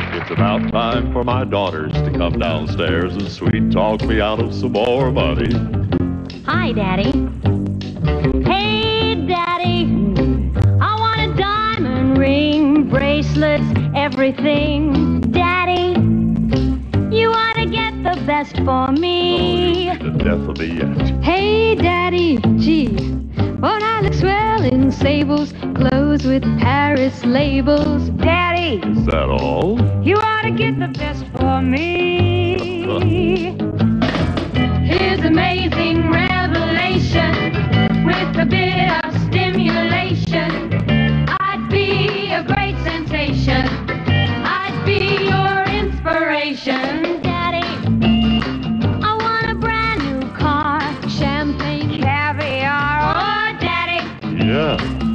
It's about time for my daughters to come downstairs and sweet talk me out of some more money. Hi, Daddy. Hey, Daddy. I want a diamond ring, bracelets, everything. Daddy, you ought to get the best for Oh, me. be the death of me yet. Hey, Daddy, gee, won't I look swell in sables, clothes with Paris labels? Daddy, Is that all? you ought to get the best for me. Here's amazing revelation with a bit of stimulation. I'd be a great sensation. I'd be your inspiration. Daddy, I want a brand new car. Champagne, caviar. Oh, Daddy, Yeah.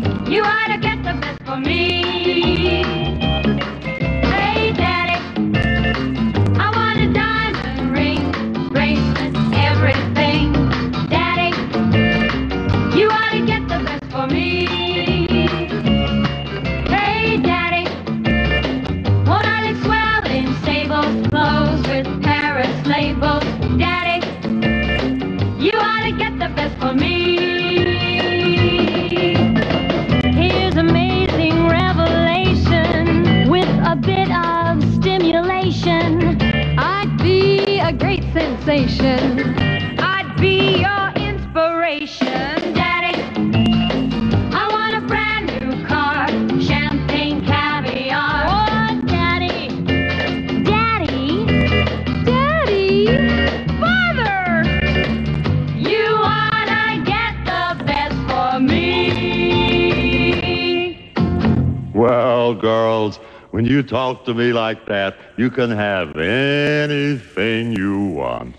I'd be a great sensation. I'd be your inspiration, Daddy. I want a brand new car, champagne caviar. Oh, Daddy. Daddy. Daddy, Father, you wanna get the best for me. Well, girls, when you talk to me like that, you can have anything you want.